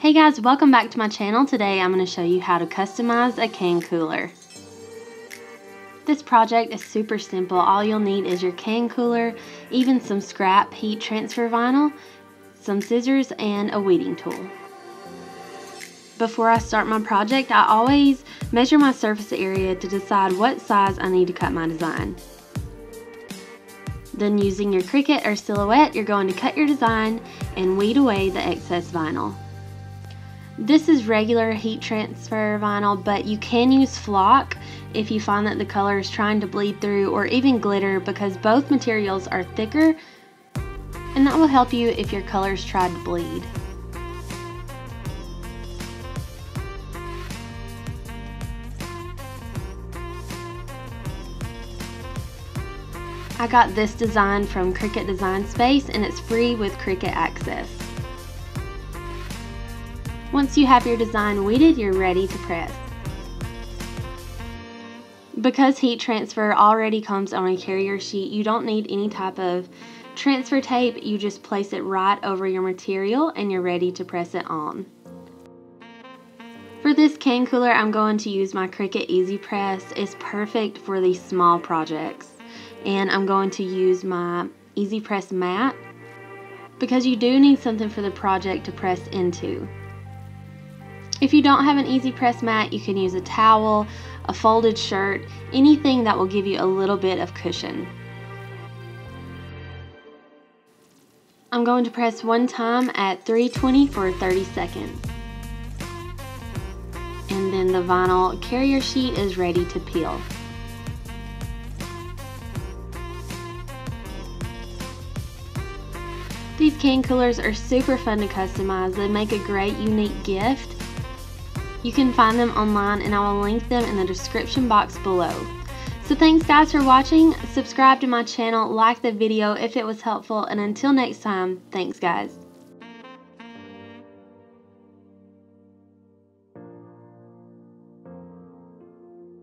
Hey guys, welcome back to my channel. Today I'm going to show you how to customize a can cooler. This project is super simple. All you'll need is your can cooler, even some scrap heat transfer vinyl, some scissors, and a weeding tool. Before I start my project, I always measure my surface area to decide what size I need to cut my design. Then using your Cricut or Silhouette, you're going to cut your design and weed away the excess vinyl. This is regular heat transfer vinyl, but you can use flock if you find that the color is trying to bleed through or even glitter because both materials are thicker and that will help you if your colors try to bleed. I got this design from Cricut Design Space and it's free with Cricut Access. Once you have your design weeded, you're ready to press. Because heat transfer already comes on a carrier sheet, you don't need any type of transfer tape. You just place it right over your material and you're ready to press it on. For this can cooler, I'm going to use my Cricut Easy Press. It's perfect for these small projects and I'm going to use my Easy Press mat because you do need something for the project to press into. If you don't have an Easy Press mat, you can use a towel, a folded shirt, anything that will give you a little bit of cushion. I'm going to press one time at 320 for 30 seconds. And then the vinyl carrier sheet is ready to peel. These can coolers are super fun to customize. They make a great unique gift. You can find them online and I will link them in the description box below. So thanks guys for watching. Subscribe to my channel, like the video if it was helpful, and until next time, thanks guys.